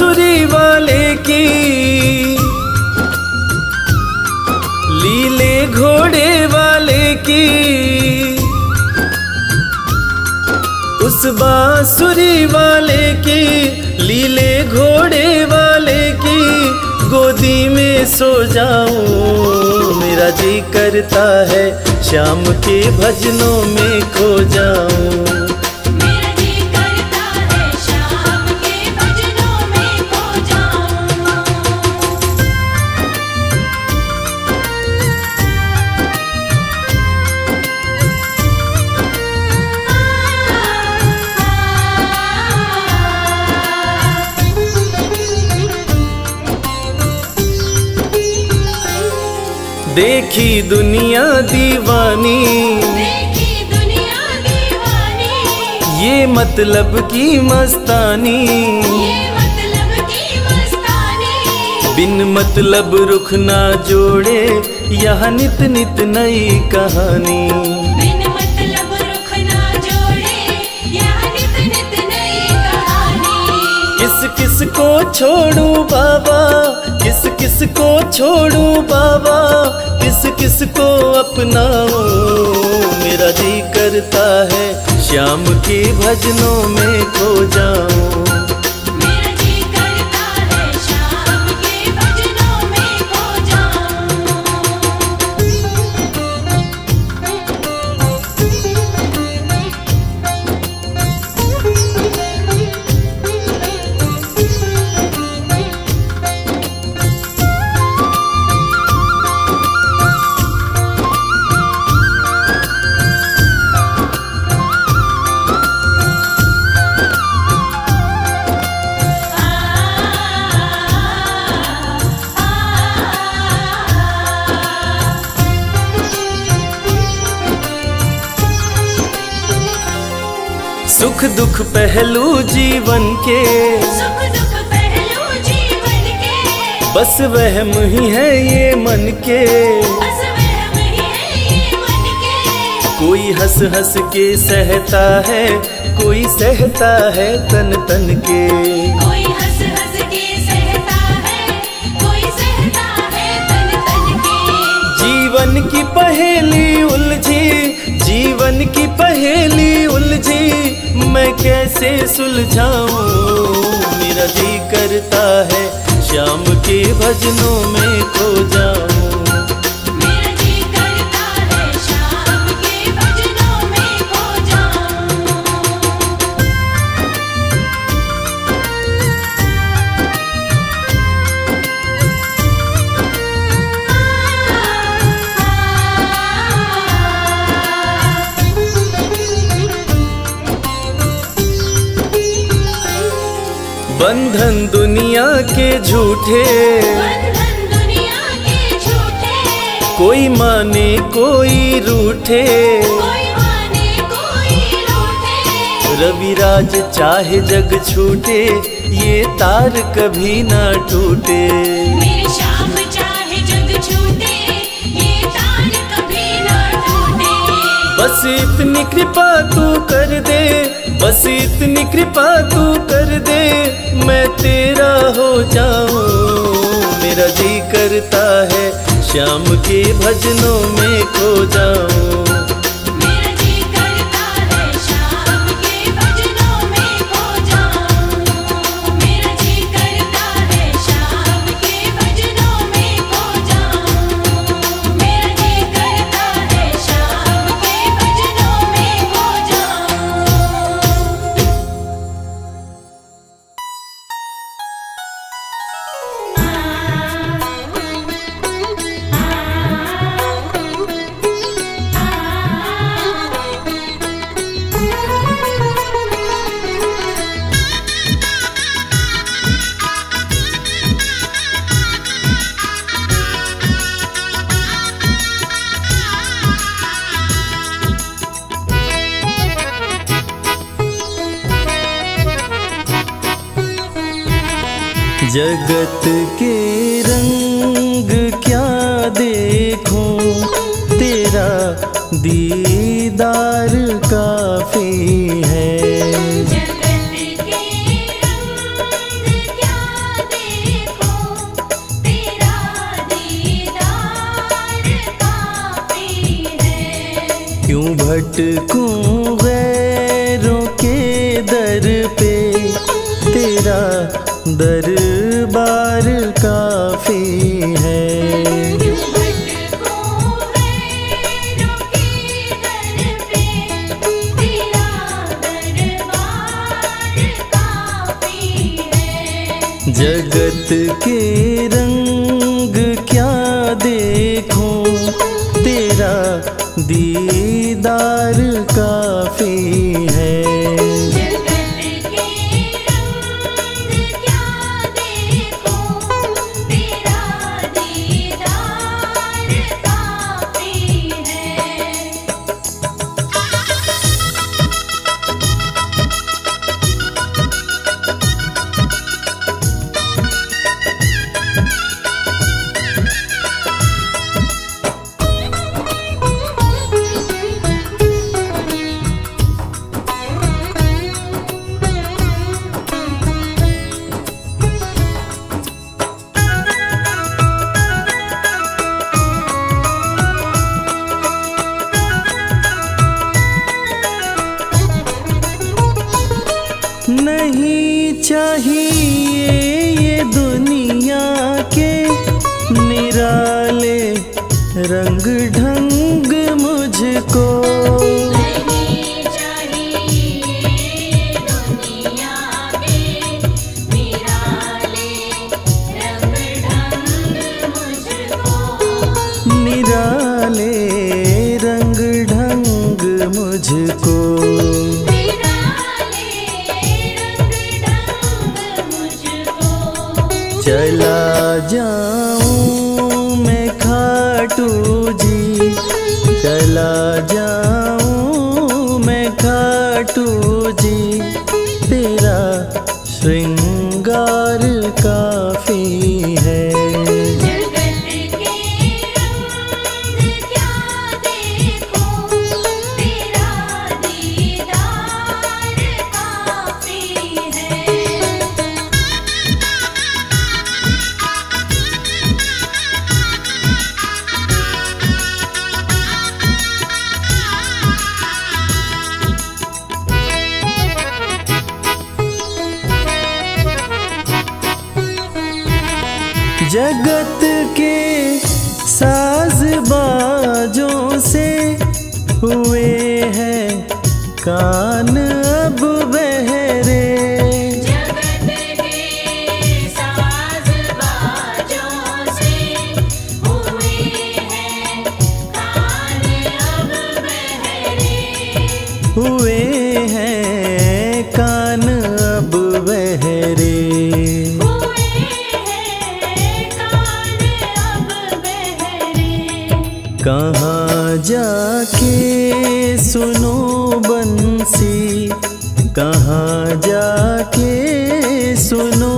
बांसुरी वाले की। लीले घोड़े वाले की। उस बांसुरी वाले की, लीले घोड़े वाले की। गोदी में सो जाऊँ, मेरा जी करता है, शाम के भजनों में खो जाऊँ। देखी दुनिया दीवानी। देखी दुनिया दीवानी। ये मतलब की मस्तानी। ये मतलब की मस्तानी। बिन मतलब रुख ना जोड़े यहाँ नित नित नई कहानी। बिन मतलब रुख ना जोड़े यह नित नित नई कहानी। किस किस को छोड़ू बाबा किस किस को छोड़ू बाबा किस किस को अपनाओ मेरा जी करता है श्याम के भजनों में खो जाऊँ। पहलू जीवन के। सुख दुख पहलू जीवन के। बस वहम ही है ये मन के। बस वहम ही है ये मन के। कोई हंस हंस के सहता है कोई सहता है तन तन के। कोई हंस हंस के सहता है कोई सहता है तन तन के। जीवन की पहेली उलझी जीवन की पहेली उलझी मैं कैसे सुलझाऊं? मेरा जी करता है श्याम के भजनों में खो जाऊँ। बंधन दुनिया के झूठे। बंधन दुनिया के झूठे। कोई माने कोई रूठे। कोई माने कोई रूठे। रविराज चाहे जग छूटे ये तार कभी ना टूटे। बस इतनी कृपा तू कर दे, बस इतनी कृपा तू कर दे, मैं तेरा हो जाऊँ। मेरा जी करता है, श्याम के भजनों में खो जाऊँ। कहाँ जाके सुनो बंसी? कहाँ जाके सुनो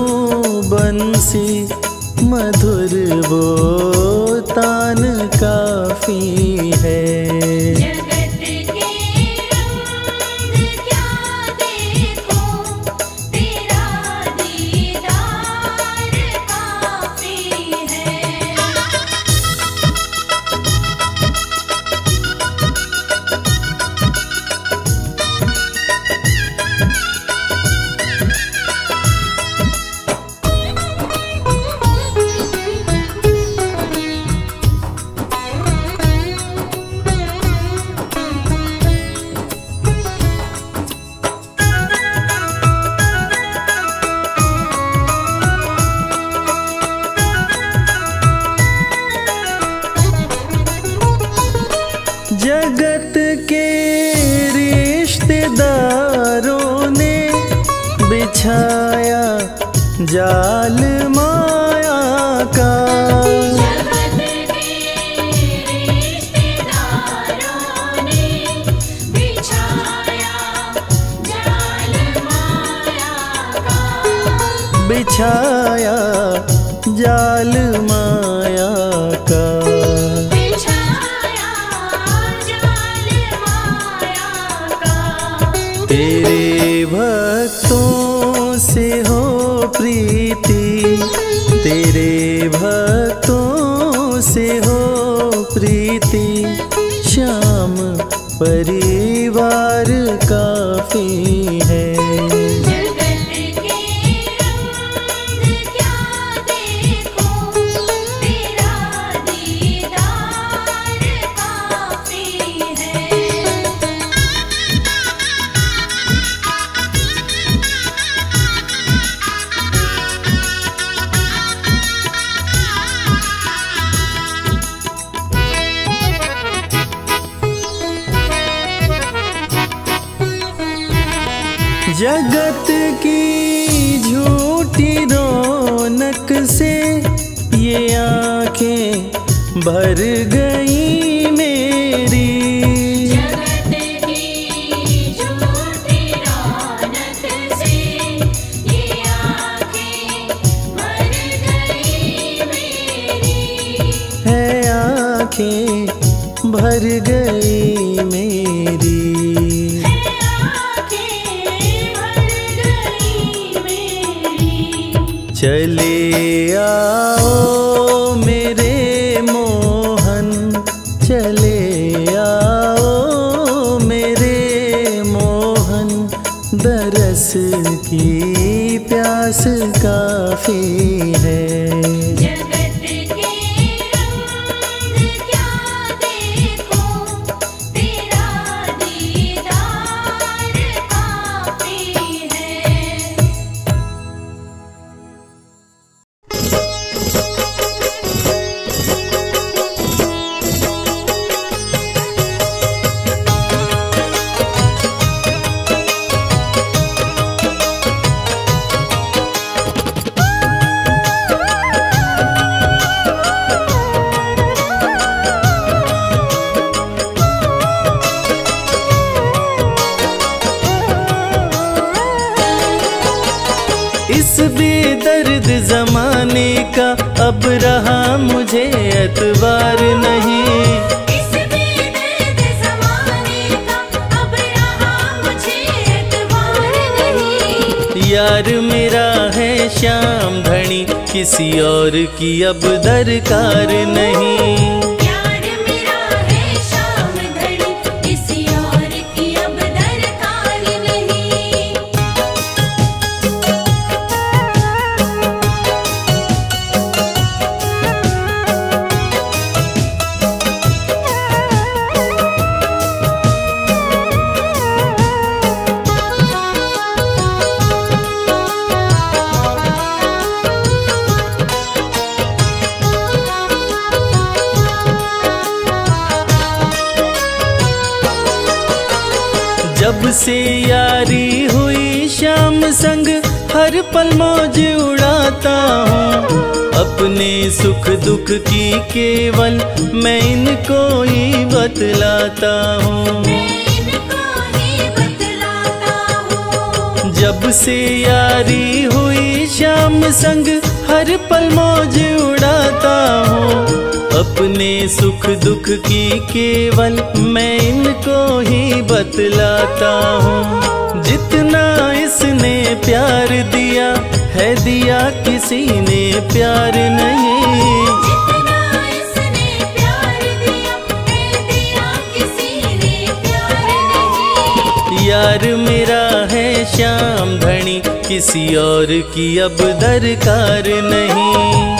बंसी? मधुर वो तान काफ़ी है। जगत की झूठी रौनक से ये आँखें भर गई। की अब दरकार सुख दुख की केवल मैं इनको ही बतलाता हूँ। जब से यारी हुई श्याम संग, हर पल मौज उड़ाता हूँ। अपने सुख दुख की केवल मैं इनको ही बतलाता हूँ। जितना इसने प्यार दिया है दिया किसी ने प्यार नहीं। प्यार दिया किसी ने प्यार नहीं। यार मेरा है श्याम धनी किसी और की अब दरकार नहीं।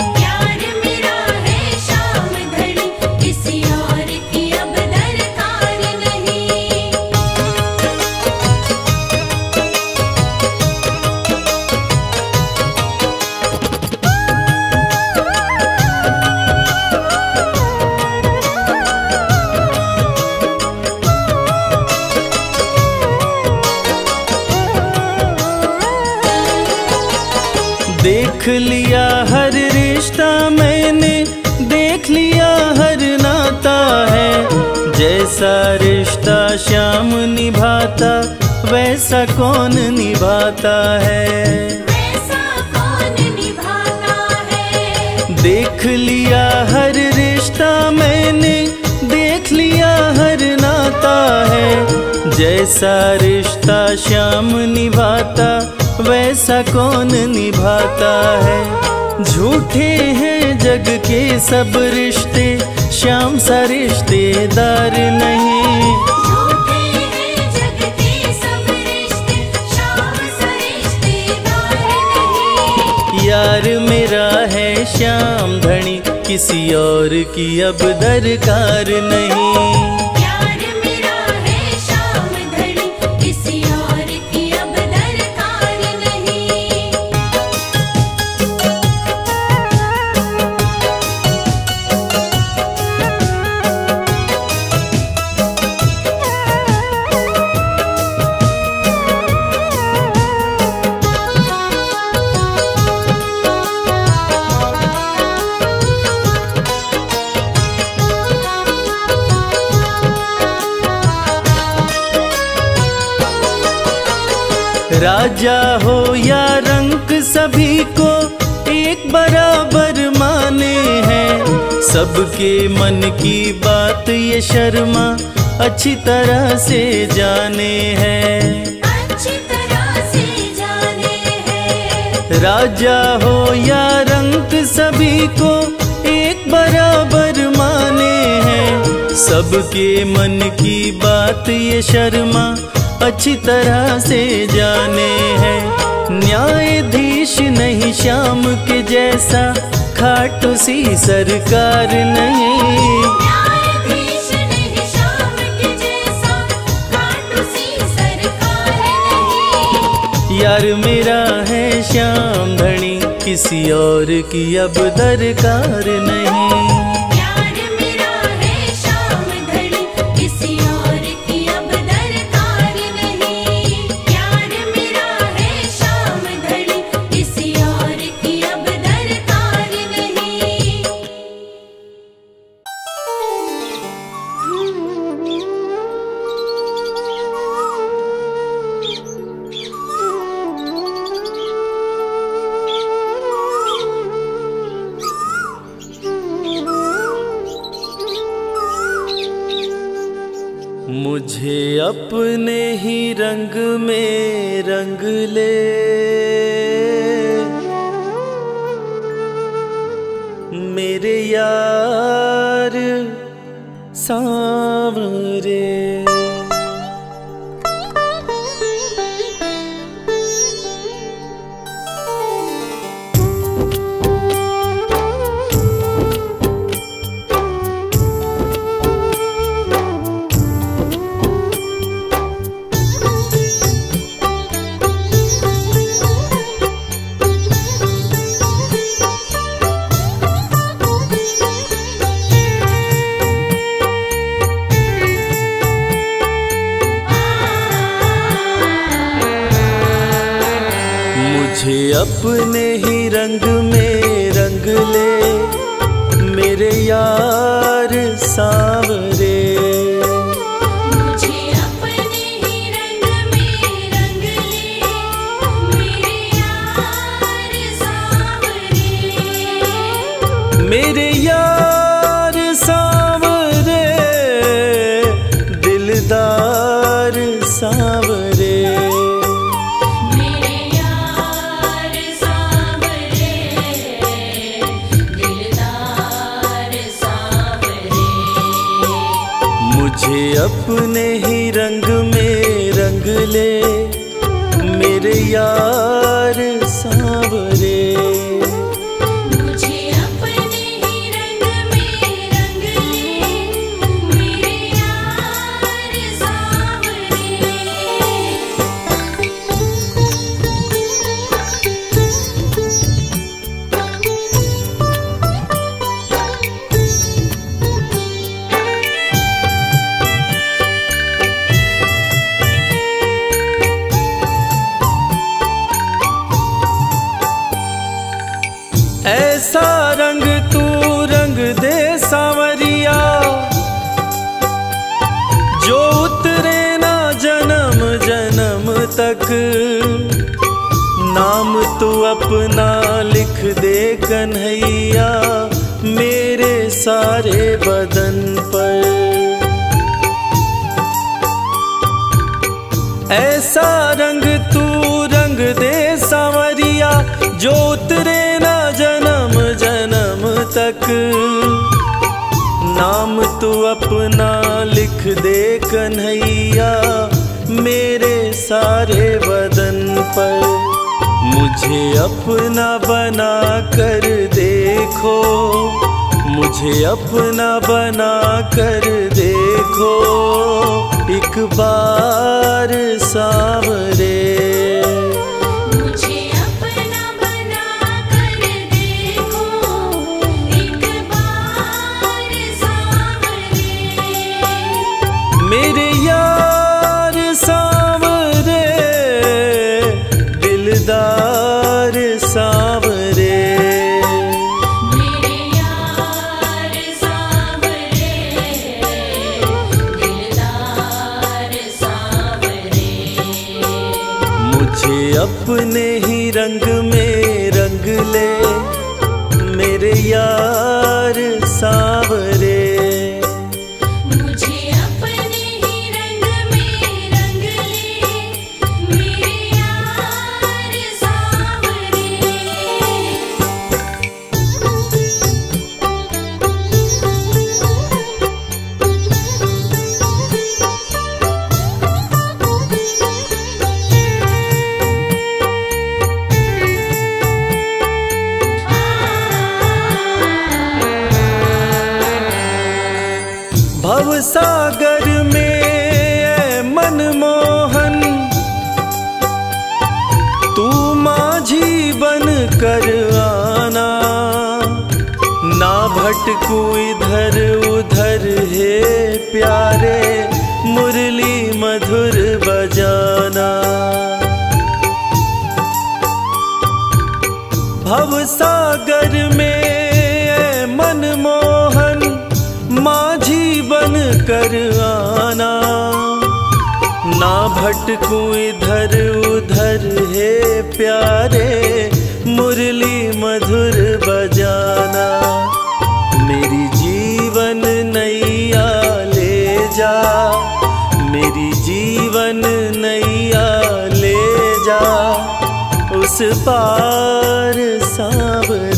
निभाता है। वैसा कौन निभाता है? देख लिया हर रिश्ता मैंने देख लिया हर नाता है। जैसा रिश्ता श्याम निभाता वैसा कौन निभाता है। झूठे हैं जग के सब रिश्ते श्याम सा रिश्तेदार नहीं। यार मेरा है श्याम धनी किसी और की अब दरकार नहीं। सबके मन की बात ये शर्मा अच्छी तरह से जाने हैं। अच्छी तरह से जाने हैं। राजा हो या रंक सभी को एक बराबर माने हैं। सबके मन की बात ये शर्मा अच्छी तरह से जाने हैं। न्यायाधीश नहीं श्याम के जैसा खाटू सी सरकार नहीं। यार मेरा है श्याम धनी किसी और की अब दरकार नहीं। अपने ही रंग में रंग ले। कन्हैया मेरे सारे बदन पर। ऐसा रंग तू रंग दे सांवरिया, जो उतरे ना जन्म जन्म तक। नाम तू अपना लिख दे कन्हैया, मेरे सारे बदन पर। मुझे अपना बना कर देखो। मुझे अपना बना कर देखो। एक बार सावरे भटकू इधर उधर, हे प्यारे मुरली मधुर बजाना। भव सागर में मनमोहन, माझी बन कर आना। ना भटकू इधर उधर, हे प्यारे मुरली मधुर बजाना। मेरी जीवन नैया ले जा। मेरी जीवन नैया ले जा। उस पार सावरे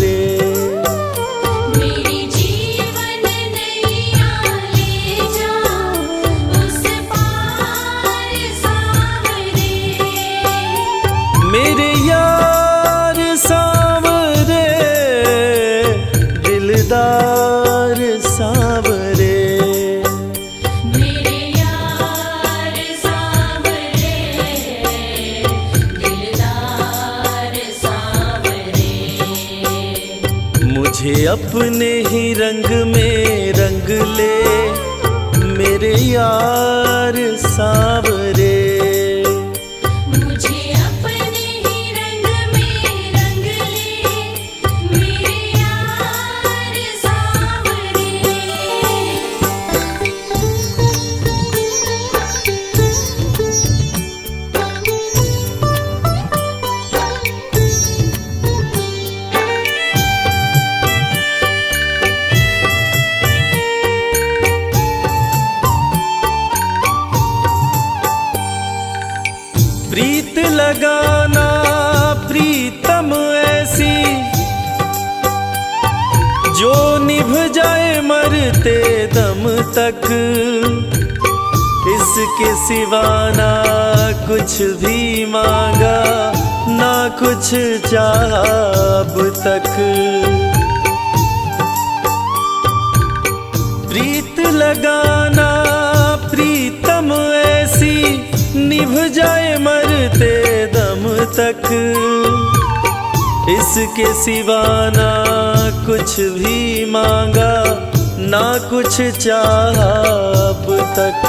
अपने ही रंग में रंग ले मेरे यार सावरे मरते दम तक। इसके सिवाना कुछ भी मांगा, ना कुछ चाहा तक। प्रीत लगाना, प्रीतम ऐसी, निभ जाए मरते दम तक। इसके सिवाना कुछ भी मांगा ना कुछ चाहा अब तक।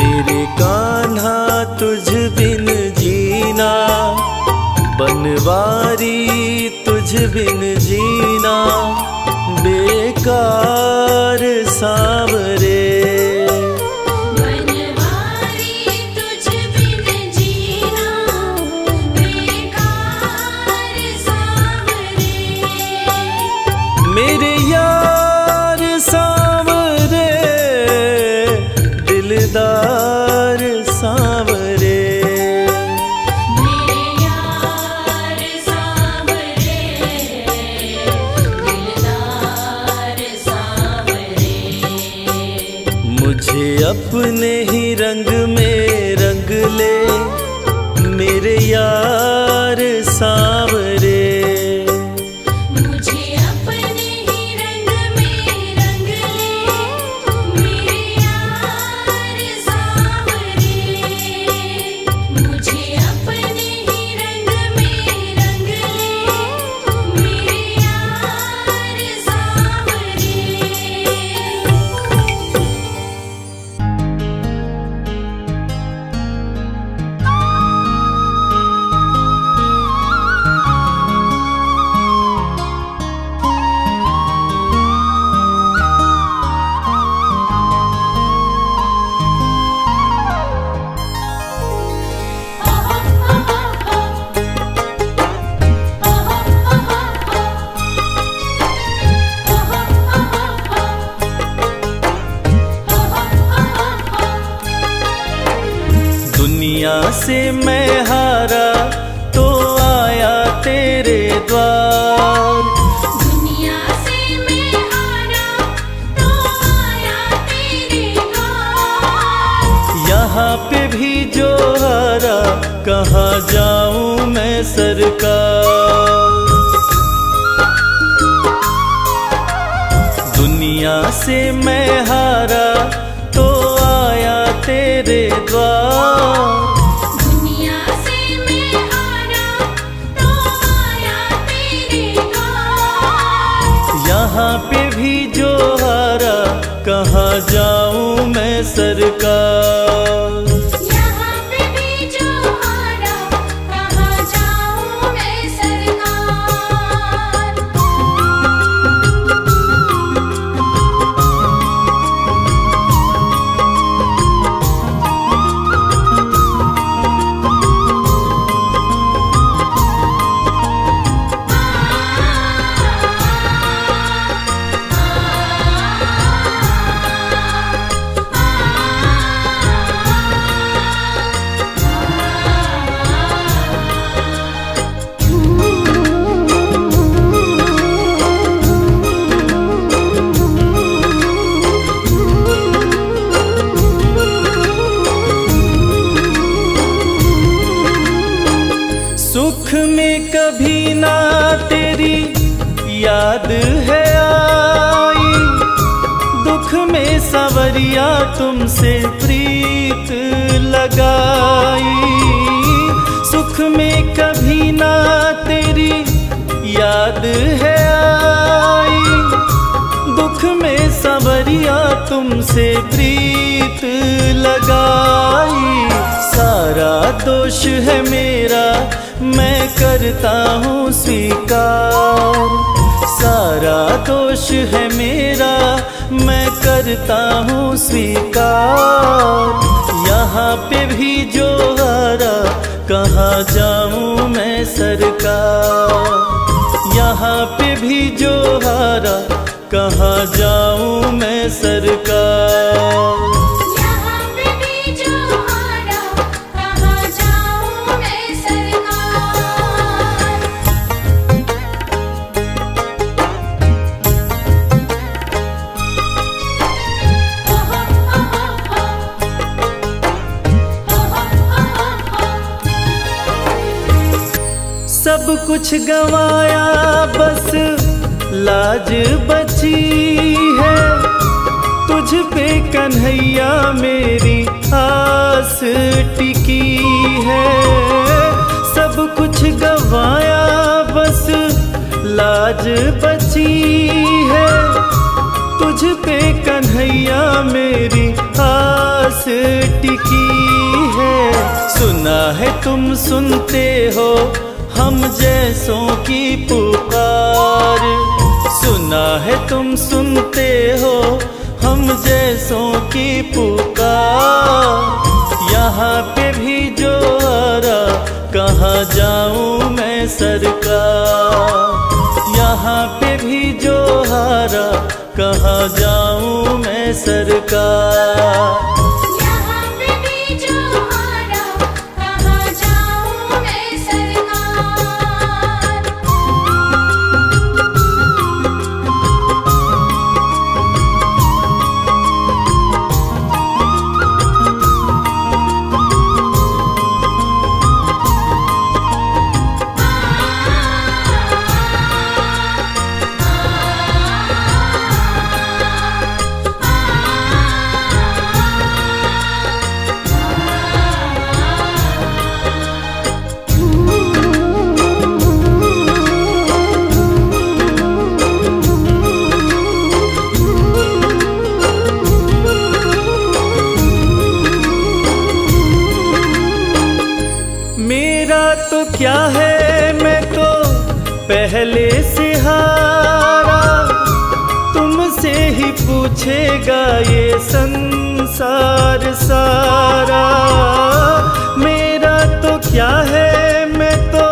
मेरे कान्हा तुझ बिन जीना। बनवारी तुझ बिन जीना। बेकार सावरे से मैं हारा तो आया तेरे द्वार। दुनिया से मैं हारा तो आया तेरे द्वार। यहाँ पे भी जो हारा कहाँ जाऊँ मैं सरकार? दुनिया से जाऊँ मैं सरकार तुमसे प्रीत लगाई। सारा दोष है मेरा, मैं करता हूँ स्वीकार। सारा दोष है मेरा, मैं करता हूँ स्वीकार। यहाँ पे भी जो हारा कहाँ जाऊँ मैं सरकार? यहाँ पे भी जो हारा कहाँ जाऊँ मैं सरकार? यहाँ पे भी जो हारा कहाँ जाऊँ मैं सरकार? सब कुछ गवाया बस लाज बची है। तुझ पे कन्हैया मेरी आस टिकी है। सब कुछ गवाया बस, लाज बची है। तुझ पे कन्हैया मेरी आस टिकी है। सुना है तुम सुनते हो, हम जैसों की पुकार। सुना है, तुम सुनते हो, हम जैसों की पुकार। यहाँ पे भी जो हारा, कहाँ जाऊँ मैं सरकार? यहाँ पे भी जो हारा, कहाँ जाऊँ मैं सरकार? क्या है मैं तो पहले से हारा तुमसे ही पूछेगा ये संसार सारा। मेरा तो क्या है मैं तो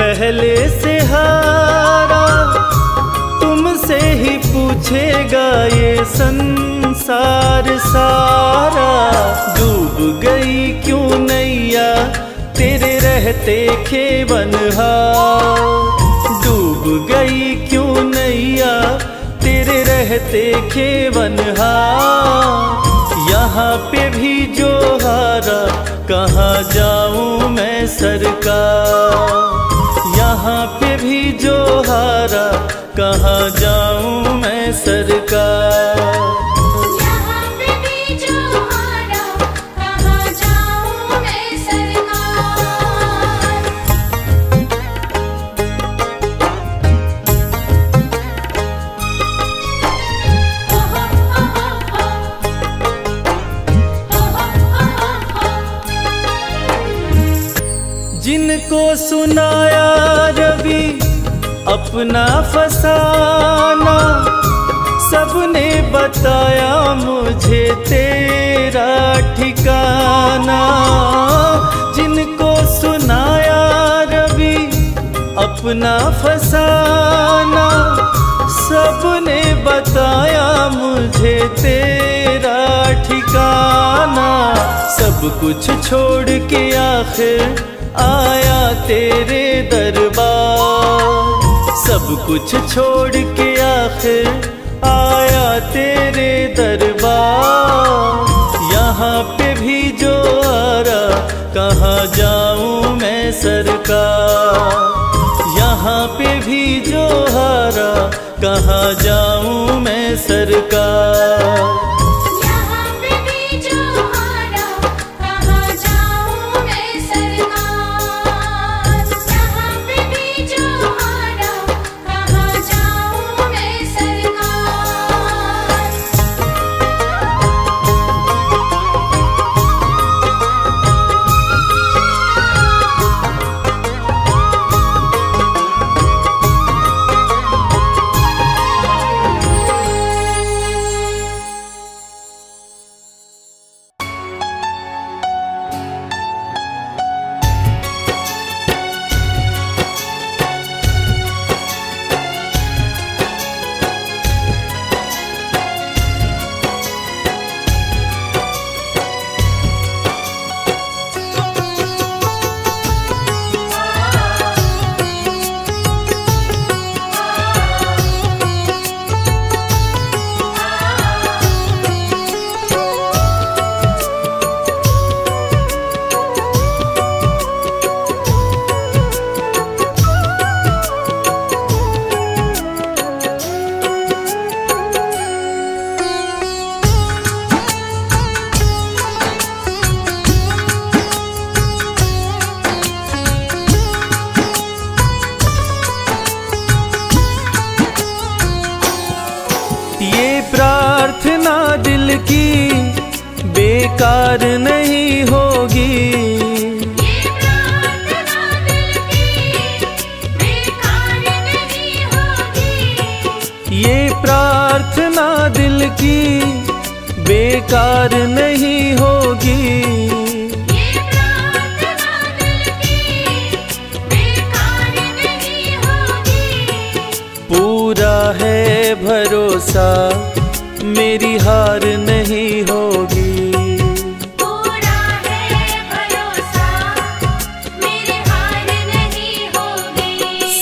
पहले से हारा तुमसे ही पूछेगा ये संसार सारा। डूब गई क्यों नैया? रहते खेवनहार डूब गई क्यों नैया? तेरे रहते खेवनहार यहाँ पे भी जो हारा कहाँ जाऊँ मैं सरकार? यहाँ पे भी जो हारा कहाँ जाऊँ मैं सरकार? अपना फसाना, सबने बताया मुझे तेरा ठिकाना। सब कुछ छोड़ के आखिर आया तेरे दरबार। सब कुछ छोड़ के आखिर आया तेरे दरबार। यहाँ पे भी जो आ रहा, कहाँ जाऊँ मैं सरकार? पे भी जो हारा कहाँ जाऊँ मैं सरकार?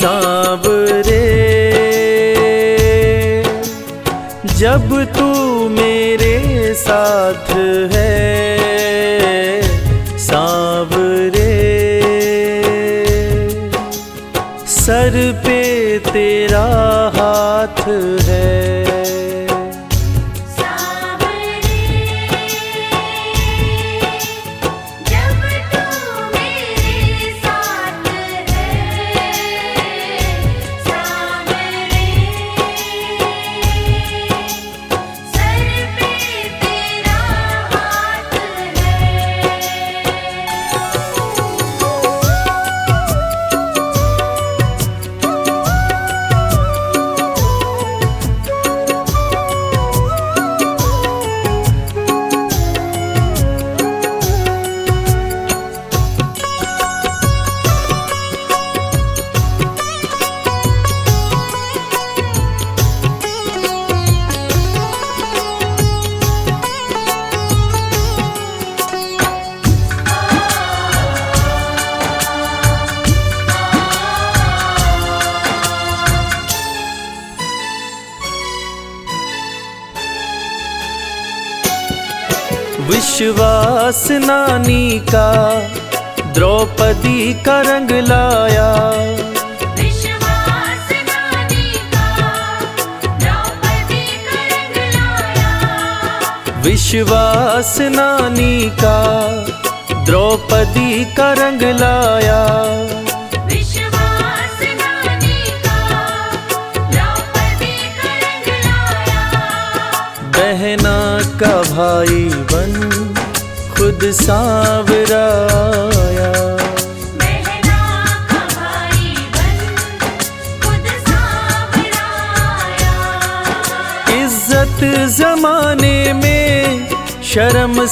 सांवरे जब तू मेरे साथ है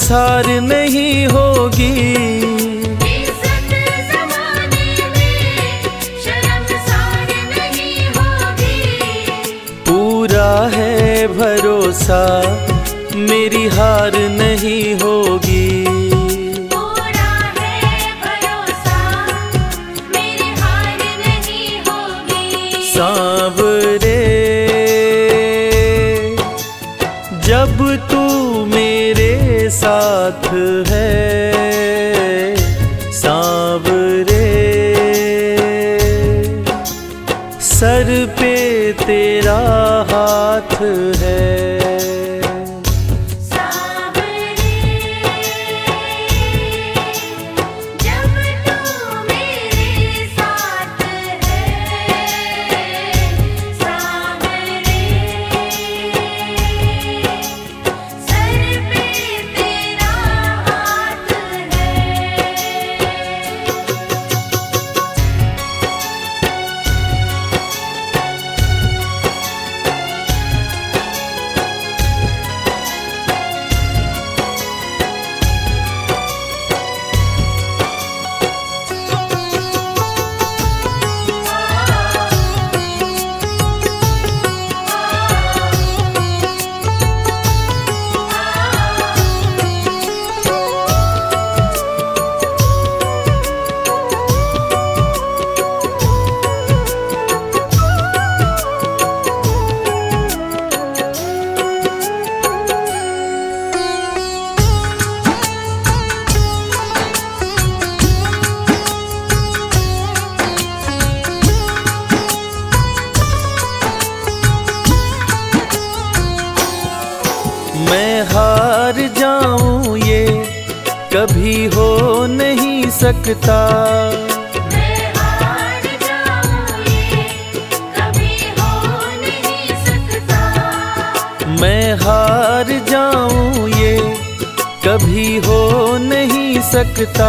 सार नहीं होगी। नहीं होगी। पूरा है भरोसा मेरी हार नहीं होगी।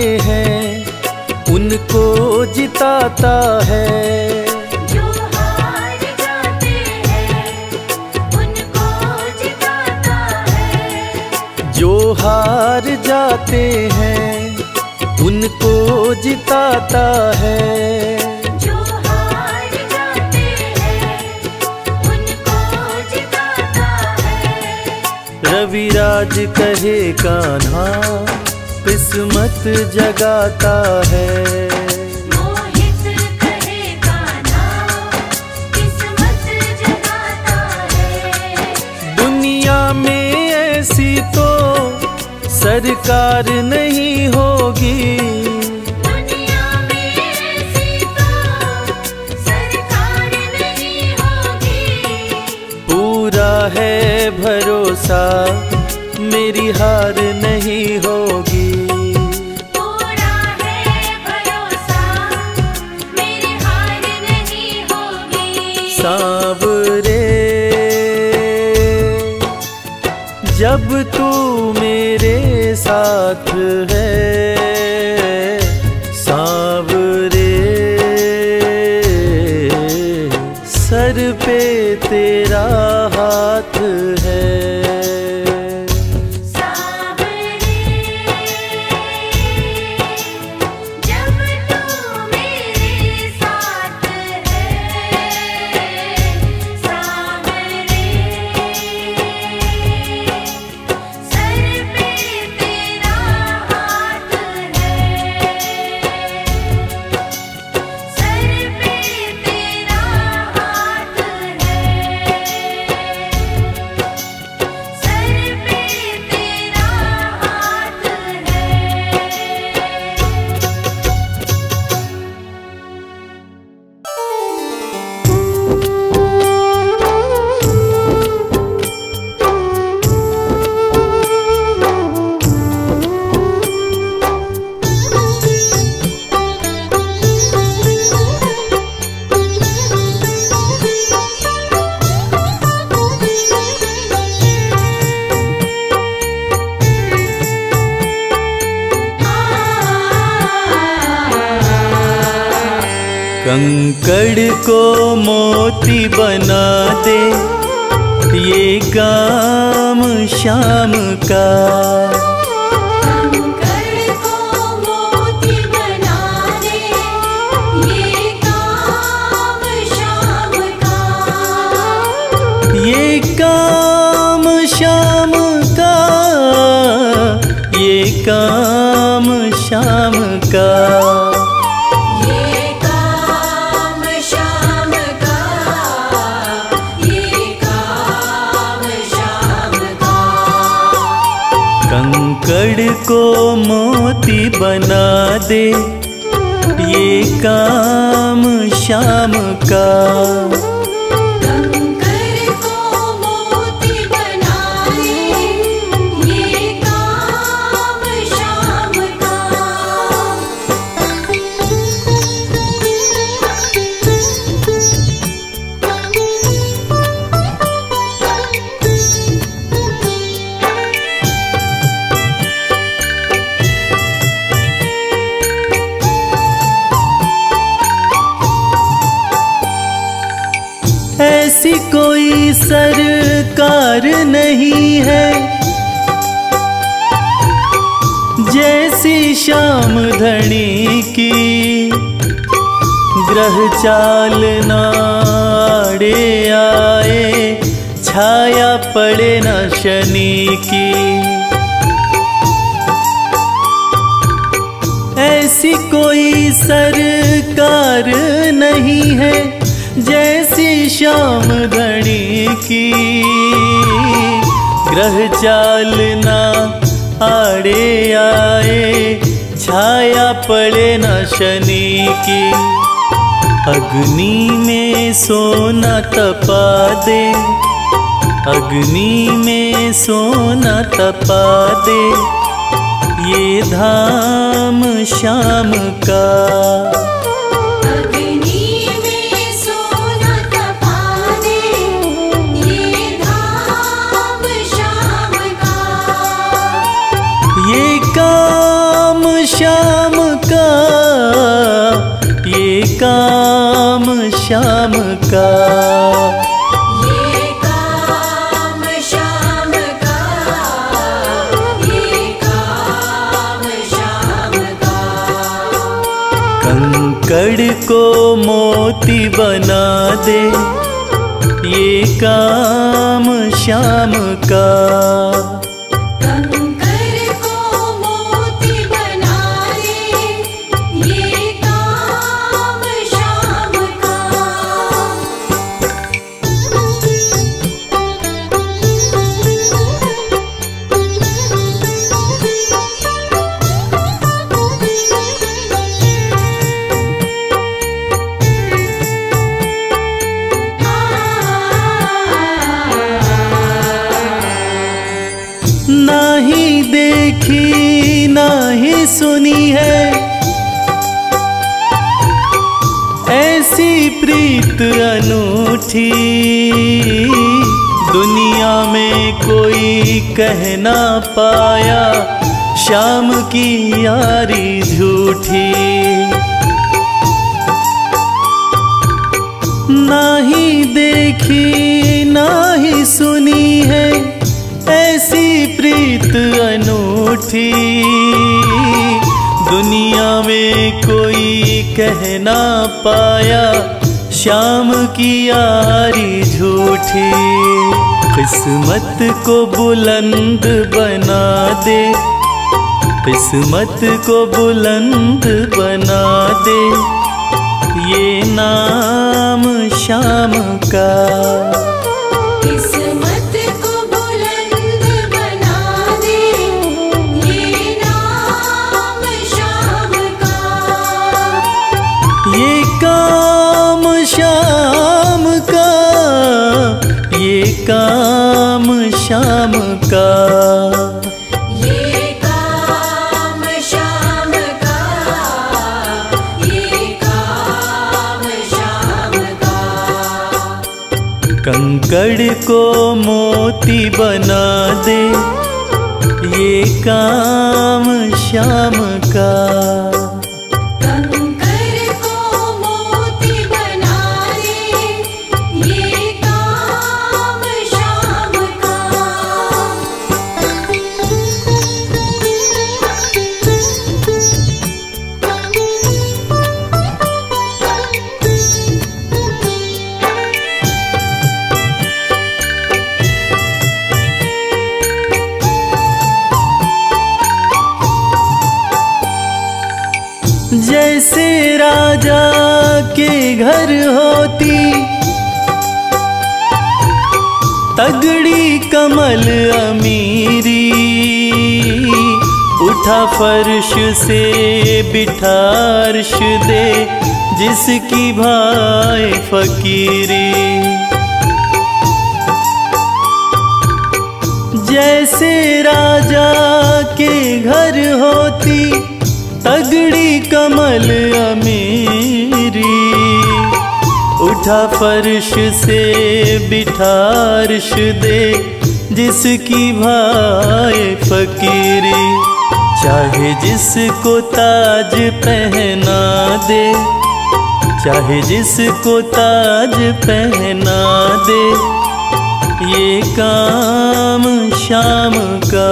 हैं उनको जिताता है। जो हार जाते हैं उनको जिताता है। जो हार जाते हैं उनको जिताता है। रविराज कहे कान्हा किस्मत जगाता है। तो दुनिया में ऐसी तो सरकार नहीं होगी। पूरा है भरोसा मेरी हार नहीं होगी। को मोती बना दे। ये काम शाम का ti. तारे आए, छाया पड़े न शनि की। अग्नि में सोना तपा दे, अग्नि में सोना तपा दे। ये धाम श्याम का श्याम का। कंकड़ को मोती बना दे ये काम श्याम का। कह ना पाया शाम की यारी झूठी। ना ही देखी, ना ही सुनी है, ऐसी प्रीत अनूठी। दुनिया में कोई कह ना पाया शाम की यारी झूठी। किस्मत को बुलंद बना दे। किस्मत को बुलंद बना दे। ये नाम शाम का। कंकड़ को मोती बना दे। ये काम श्याम का घर होती। तगड़ी कमल अमीरी। उठा फर्श से बिठार्श दे, जिसकी भाई फकीरी। जैसे राजा के घर होती, तगड़ी कमल अमीरी। उठा फर्श से बिठारश दे, जिसकी भाई फकीरी। चाहे जिसको ताज पहना दे, चाहे जिसको ताज पहना दे, ये काम शाम का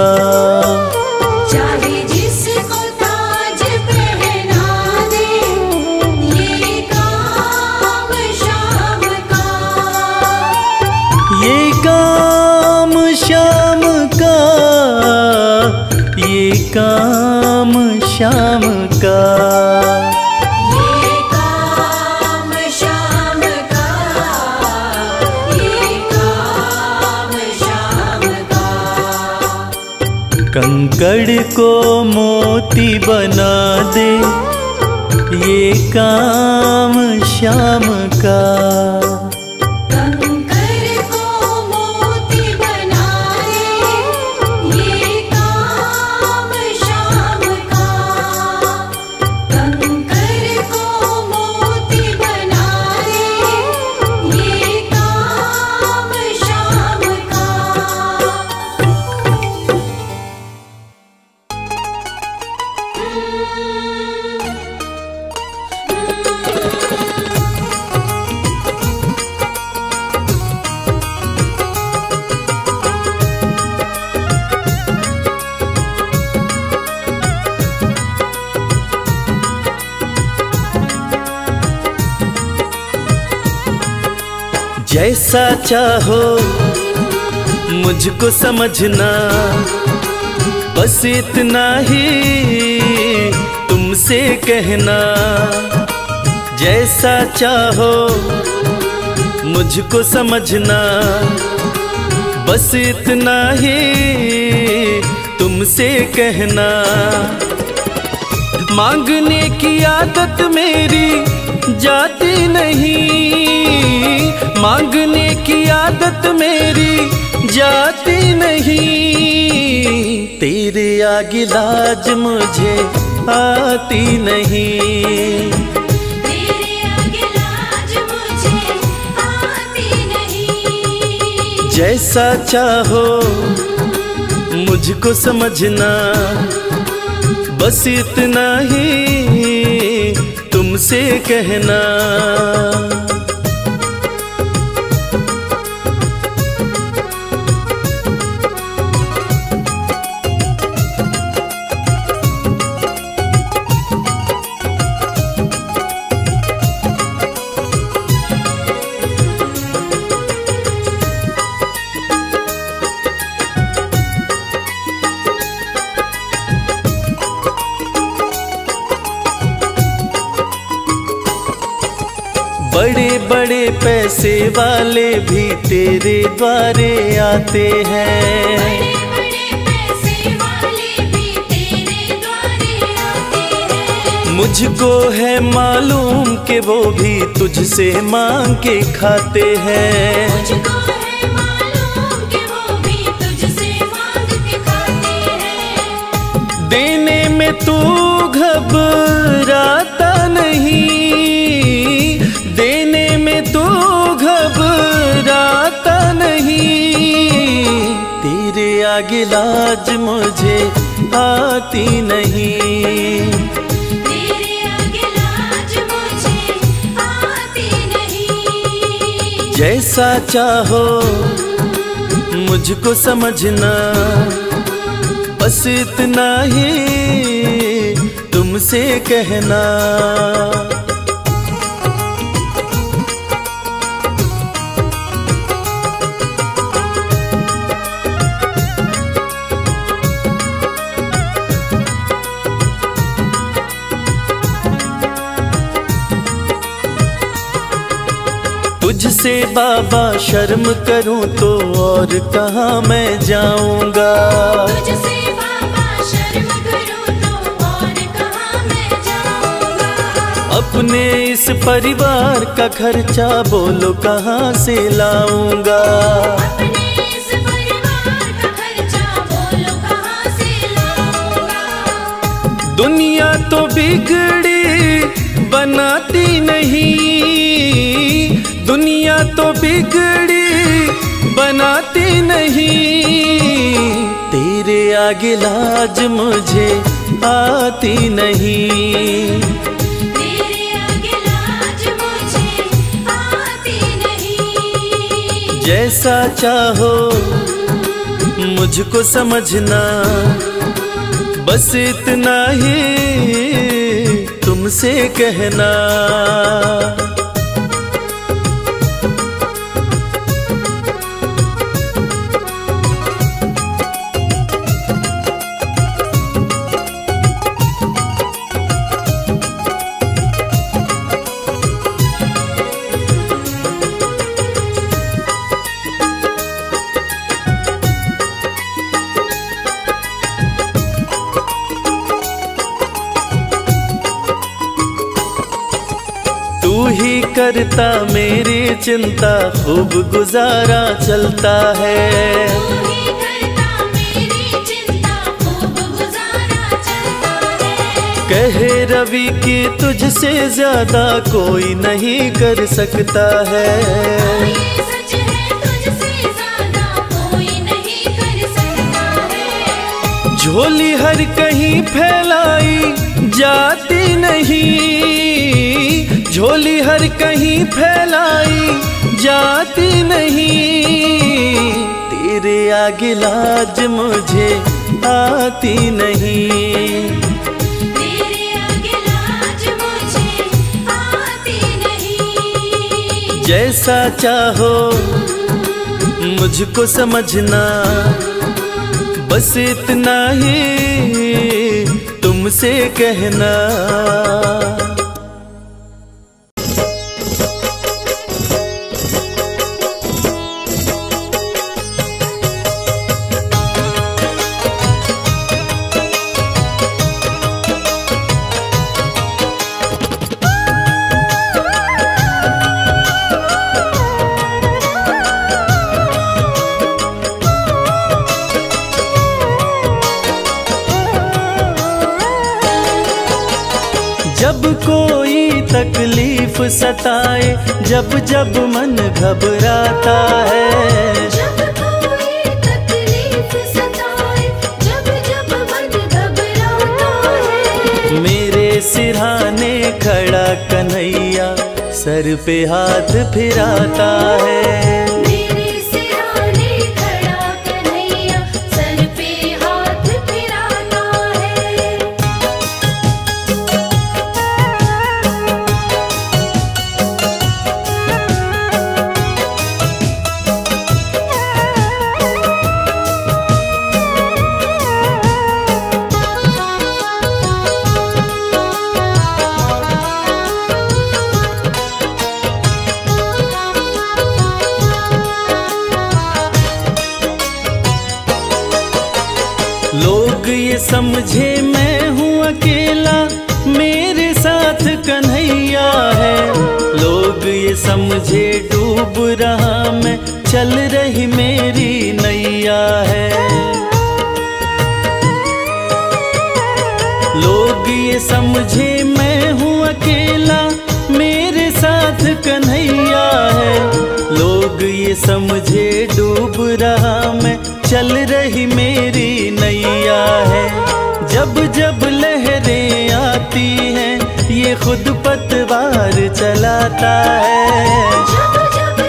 कंकड़ को मोती बना दे। ये काम श्याम का। जैसा चाहो मुझको समझना बस इतना ही तुमसे कहना। जैसा चाहो, मुझको समझना बस इतना ही तुमसे कहना। मांगने की आदत मेरी जाती नहीं। मांगने की आदत मेरी जाती नहीं। तेरे आगे लाज मुझे आती नहीं। तेरे आगे लाज मुझे आती नहीं। जैसा चाहो मुझको समझना। बस इतना ही तुमसे कहना। बड़े पैसे वाले भी तेरे द्वारे आते हैं। बड़े बड़े पैसे वाले भी तेरे द्वारे आते हैं। मुझको है मालूम कि वो भी तुझसे मांग के खाते हैं। मुझको है मालूम कि वो भी तुझसे मांग के खाते हैं। देने में तू घबराता नहीं। तेरे आगे लाज मुझे आती नहीं। तेरे आगे लाज मुझे आती नहीं। जैसा चाहो मुझको समझना बस इतना ही तुमसे कहना। तुझसे बाबा शर्म करूँ तो और कहाँ मैं जाऊँगा? तो मैं जाऊँगा? अपने इस परिवार का खर्चा बोलो कहाँ से लाऊँगा? दुनिया तो बिगड़ी बनाती नहीं। दुनिया तो बिगड़ी बनाती नहीं। तेरे आगे लाज मुझे आती नहीं। तेरे आगे लाज मुझे आती नहीं। जैसा चाहो मुझको समझना। बस इतना ही तुमसे कहना। करता मेरी चिंता, खूब गुजारा चलता है। कहे रवि की तुझसे ज़्यादा कोई नहीं कर सकता है। झोली हर कहीं फैलाई जाती नहीं। झोली हर कहीं फैलाई जाती नहीं। तेरे आगे लाज मुझे आती नहीं। तेरे आगे लाज मुझे आती नहीं। जैसा चाहो मुझको समझना बस इतना ही तुमसे कहना। सताए जब जब मन घबराता है। जब कोई तकलीफ़ सताए जब जब मन घबराता है। मेरे सिरहाने खड़ा कन्हैया सर पे हाथ फिराता है। चल रही मेरी नैया है। जब जब लहरें आती हैं ये खुद पतवार चलाता है। जब जब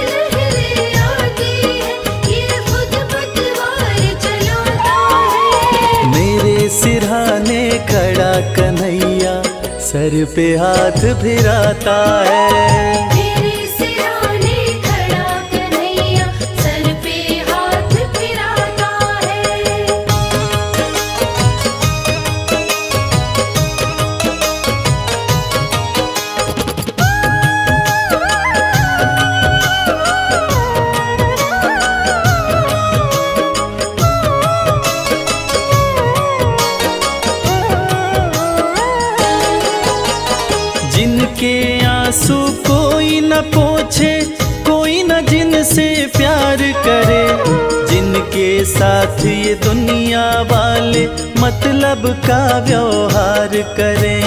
आती है ये खुद पतवार चलाता है। मेरे सिरहाने खड़ा कन्हैया सर पे हाथ फिराता है। साथ ये दुनिया वाले मतलब का व्यवहार करें।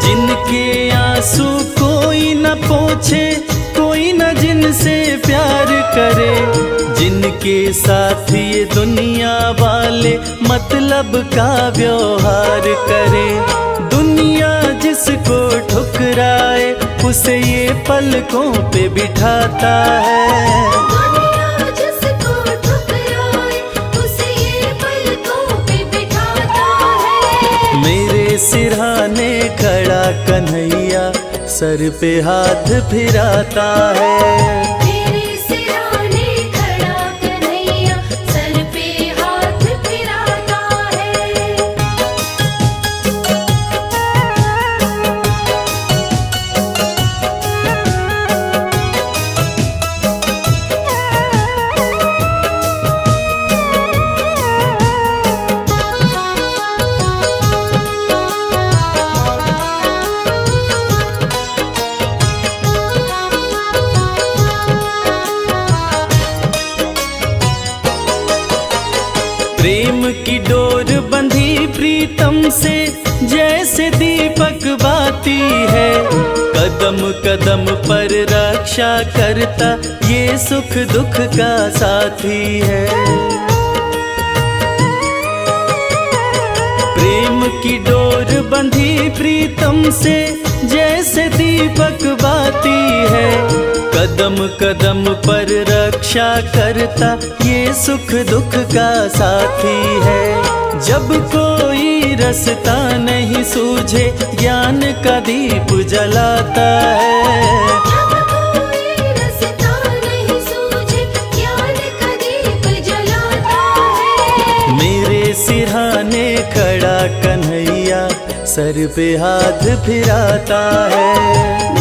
जिनके आँसू कोई न पोछे, कोई न जिनसे प्यार करे। जिनके साथ ये दुनिया वाले मतलब का व्यवहार करे। दुनिया जिसको ठुकराए उसे ये पलकों पे बिठाता है। सिरहाने खड़ा कन्हैया सर पे हाथ फिराता है। रक्षा करता ये सुख दुख का साथी है। प्रेम की डोर बंधी प्रीतम से जैसे दीपक बाती है। कदम कदम पर रक्षा करता ये सुख दुख का साथी है। जब कोई रसता नहीं सूझे, ज्ञान का दीप जलाता है। सर पे हाथ फिराता है।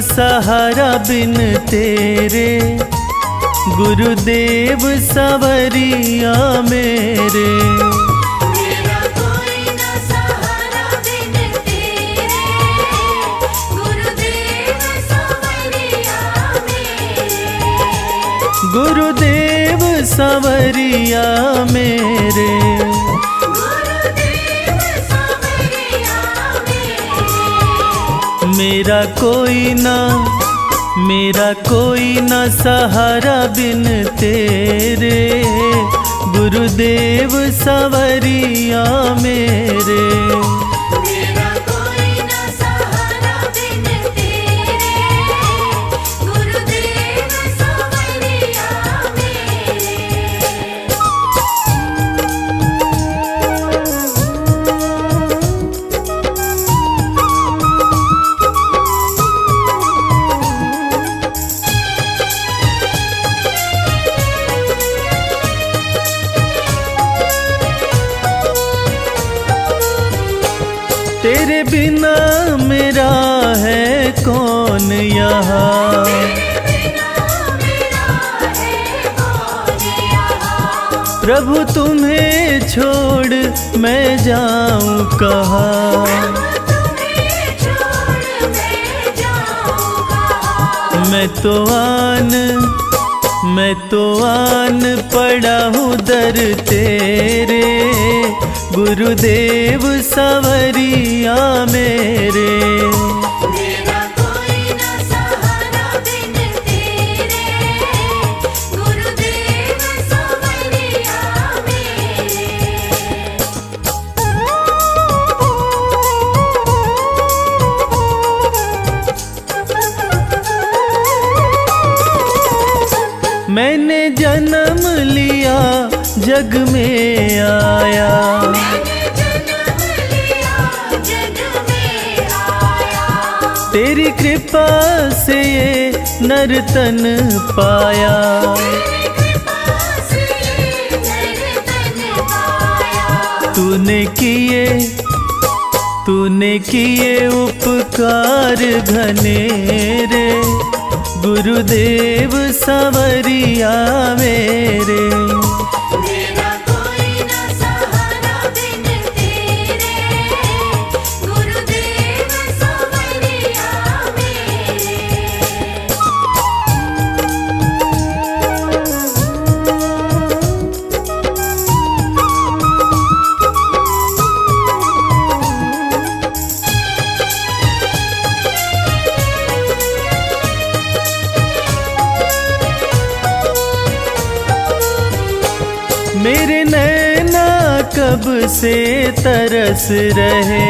सहारा बिन तेरे। गुरुदेव सवरिया मेरे। मेरा कोई न सहारा बिन तेरे। गुरुदेव सवरिया मेरे। मेरे कोई ना मेरा कोई ना सहारा बिन तेरे। गुरुदेव सवरिया मेरा। बिना मेरा है कौन यहाँ? प्रभु तुम्हें छोड़ मैं जाऊँ कहाँ? मैं तो आन, मैं तो आन पड़ा हूँ दर तेरे। गुरुदेव सवरिया मेरे। नर्तन पाया। तूने किए तूने किए उपकार घने रे गुरुदेव सवरिया मेरा। रहे।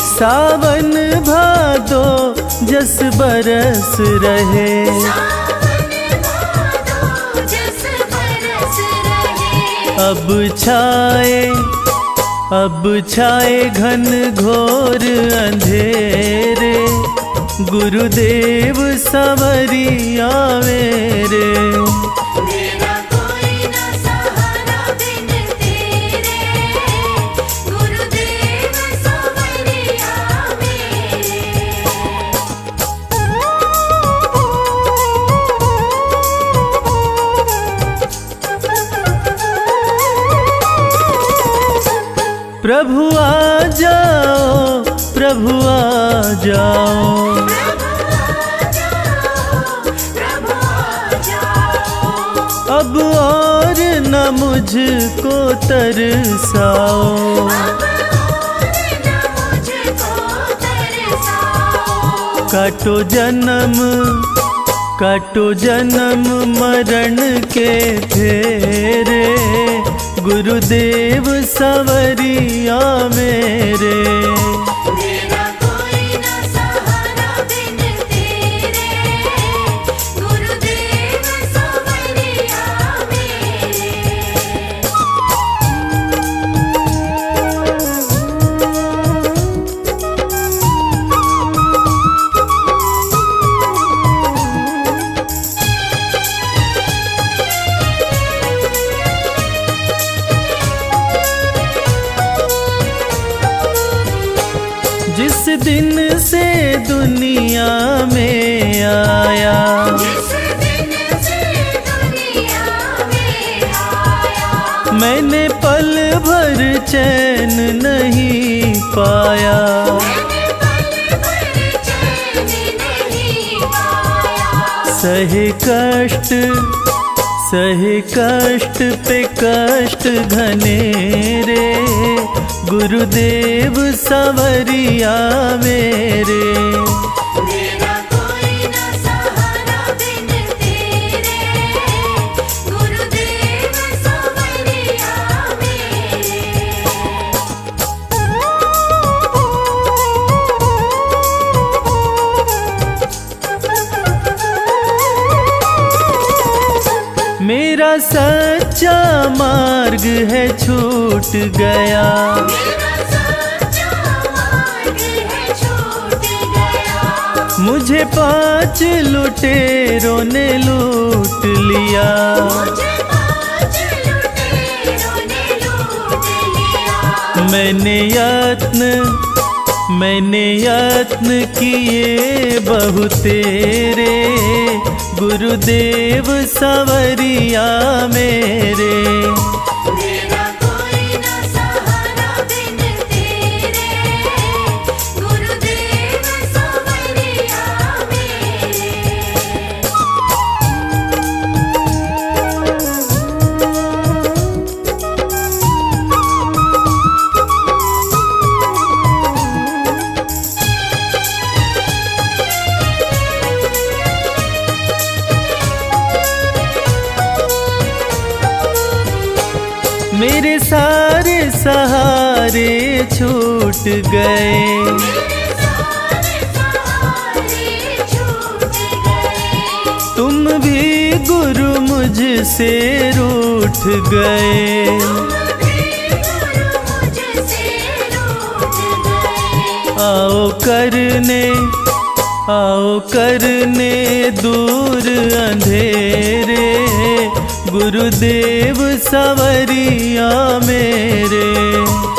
सावन भादो जस बरस रहे। अब छाए अब छाए घन घोर अंधेरे। गुरुदेव सवरिया मेरे मेरा। प्रभु आ जाओ, प्रभु आ जाओ। अब और न मुझको तरसाओ। काटो जन्म काटो जन्म मरण के फेरे। गुरुदेव सवरिया मेरे। चैन नहीं पाया। सहे कष्ट सहे कष्ट पे कष्ट घने रे। गुरुदेव सवरिया मेरा। मार्ग है छूट गया। मुझे पाँच लुटेरों ने लूट लिया। मैंने यत्न मैंने यत्न किए बहु तेरे। गुरुदेव सवरिया मेरे। छूट गए। तुम भी गुरु मुझसे रूठ गए। आओ करने आओ करने दूर अंधेरे। गुरुदेव, सवरिया मेरे।